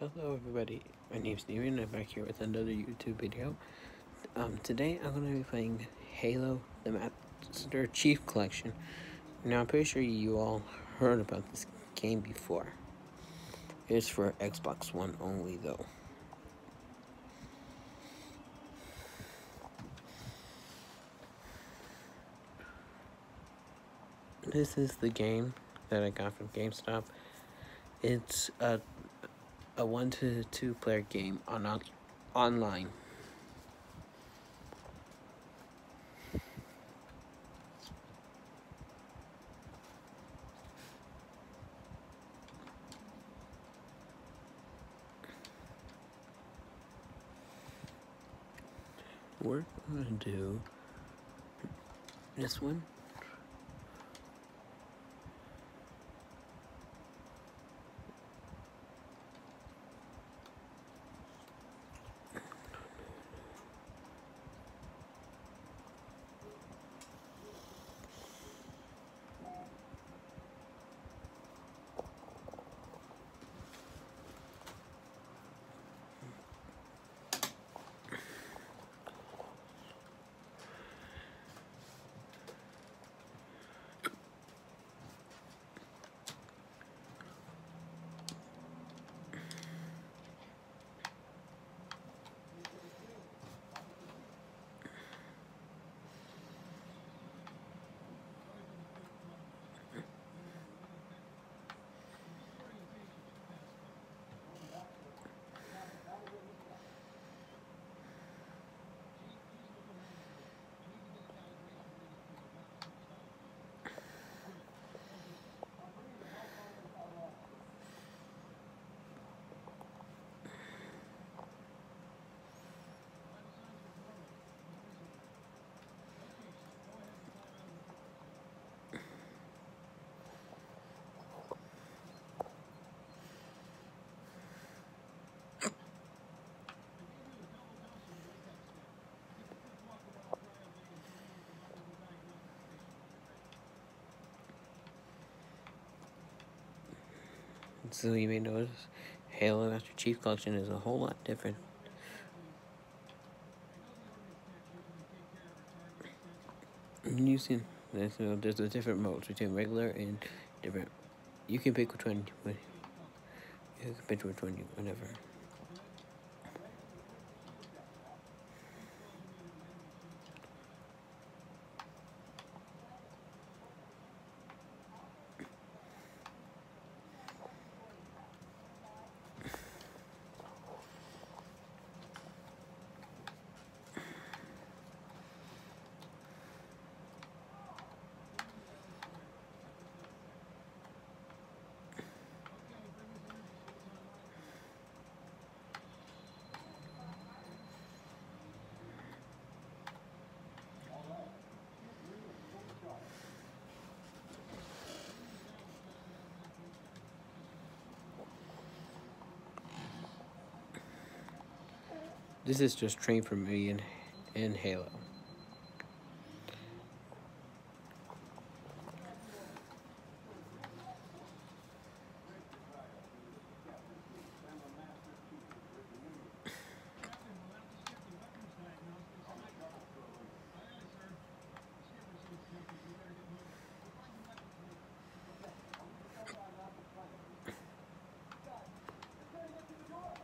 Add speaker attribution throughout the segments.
Speaker 1: Hello everybody, my name's Steven, I'm back here with another YouTube video. Um, today I'm going to be playing Halo the Master Chief Collection. Now I'm pretty sure you all heard about this game before. It's for Xbox One only though. This is the game that I got from GameStop. It's a a one to two player game on, on online. We're gonna do this one. So you may notice Halo Master Chief Collection is a whole lot different. You see, there's, you know, there's a different modes between regular and different. You can pick which one. You can pick which one you whenever. This is just train for me in, in Halo.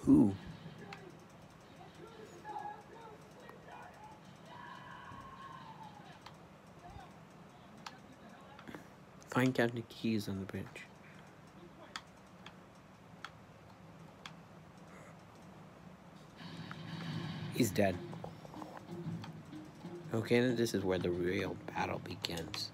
Speaker 1: Who? Find Captain Keyes on the bridge. He's dead. Okay, this is where the real battle begins.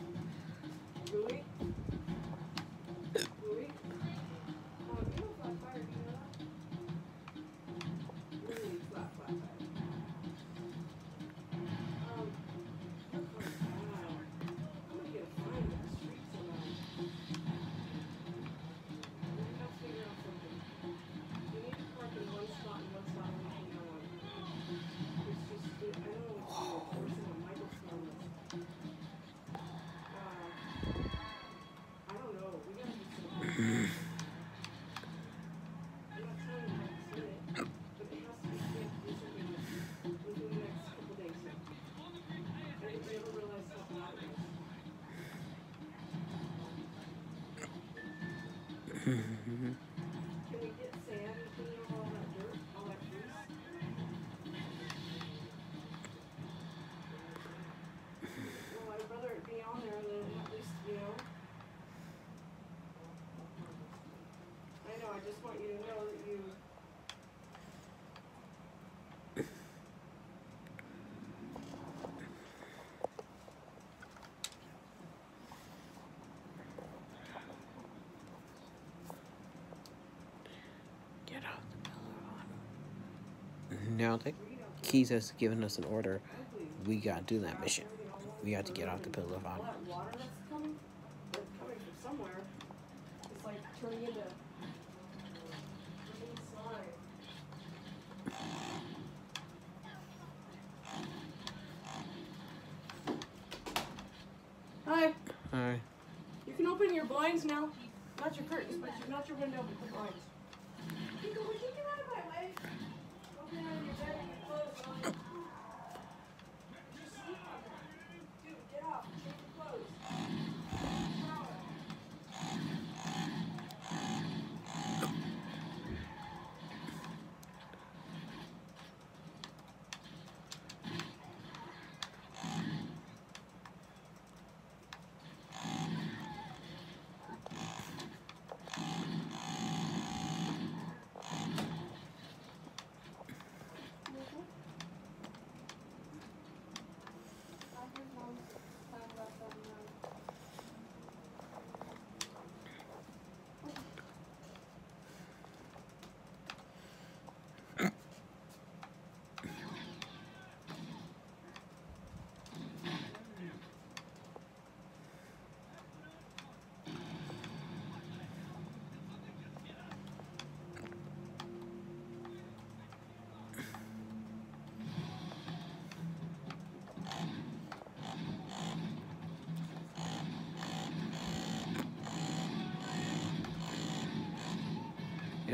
Speaker 2: Mm-hmm.
Speaker 1: Get off the pillar. Now that Keyes has given us an order, we gotta do that mission. We got to get off the Pillar of Autumn.
Speaker 2: that water that's coming, that's coming from somewhere. It's like turning into. freaking slime. Hi. You can open your blinds now. Not your curtains, but your, not your window, but the blinds. Nico, would you get out of my way? Open out of your bed and your clothes on. Just sleep on there. Dude, get up. Change your clothes. Shower.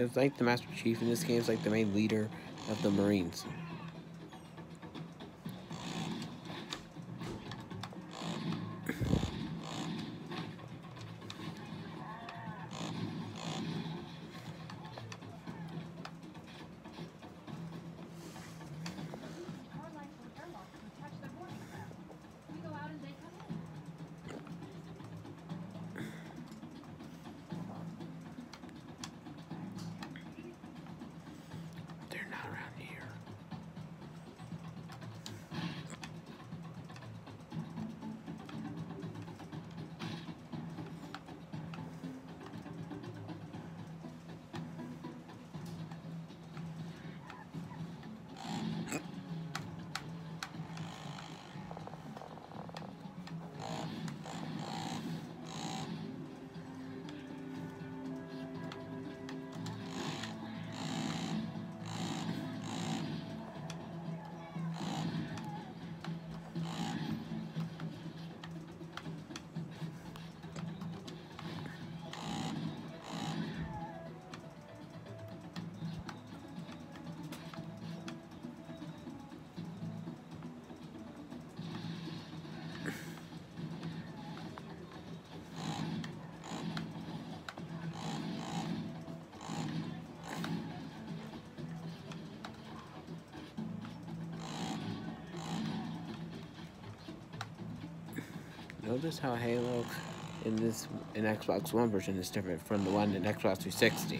Speaker 1: It's like the Master Chief in this game is like the main leader of the Marines. Notice how Halo in this in Xbox One version is different from the one in Xbox 360.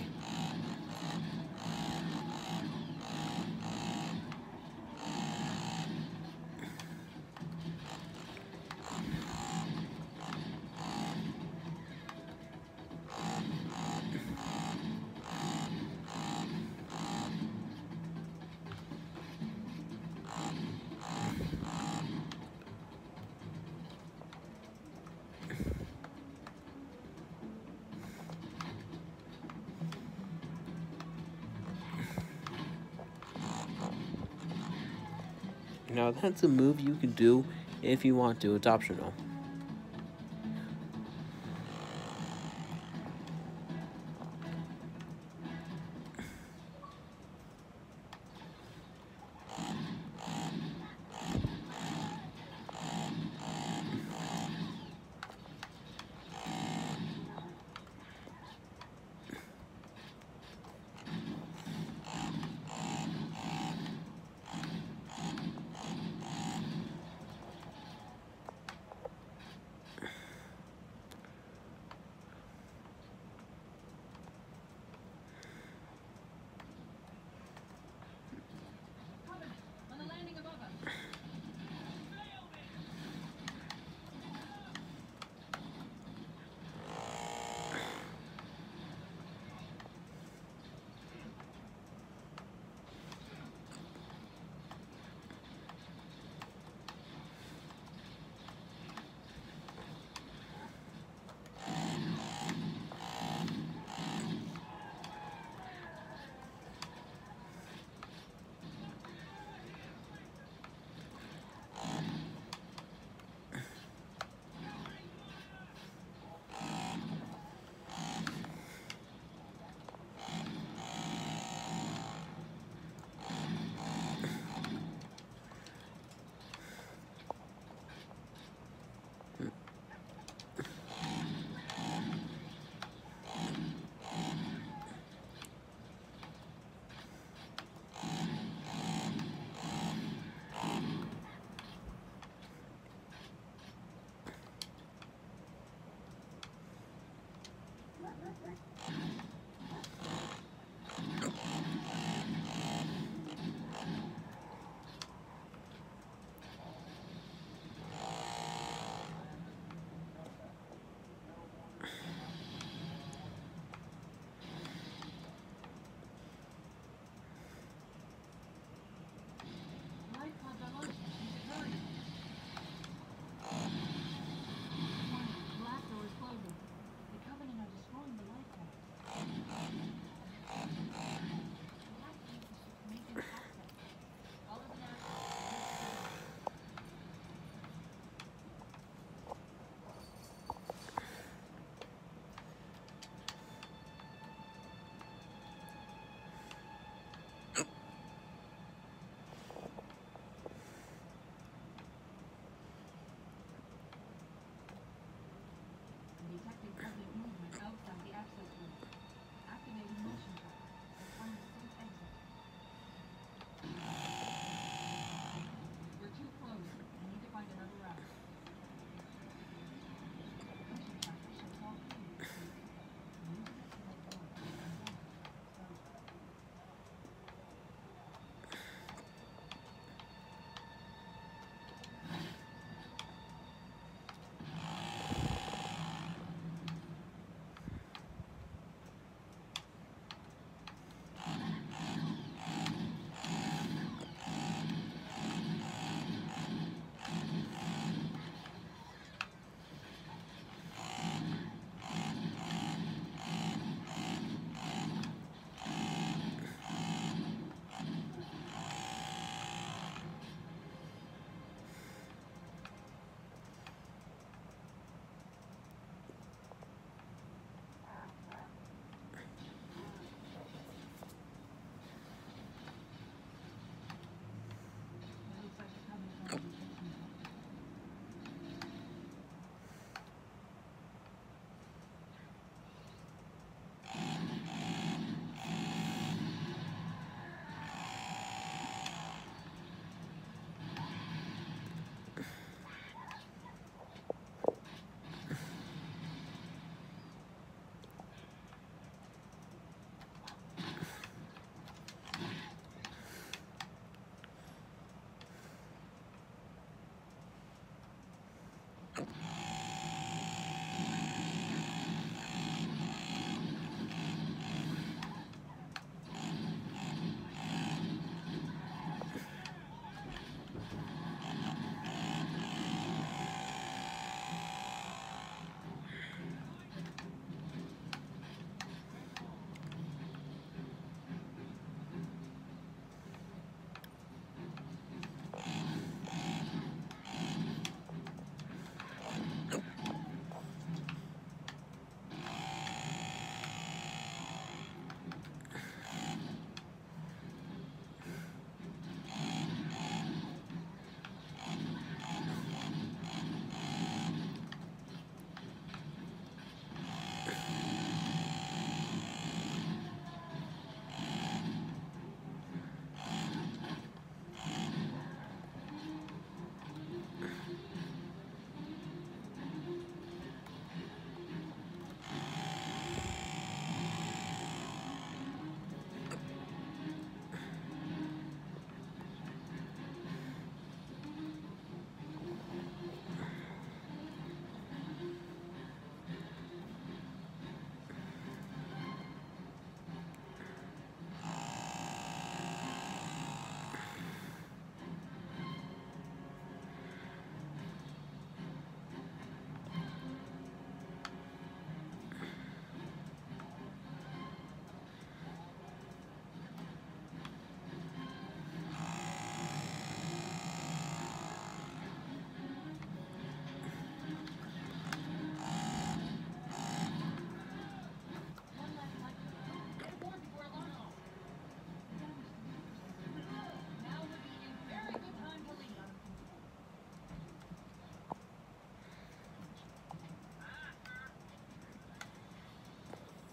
Speaker 1: Now that's a move you can do if you want to. It's optional.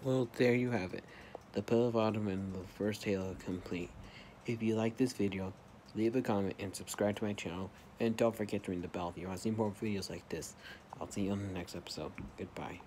Speaker 1: Well, there you have it. The Pillar of Autumn and the first Halo complete. If you like this video, leave a comment and subscribe to my channel. And don't forget to ring the bell if you want to see more videos like this. I'll see you on the next episode. Goodbye.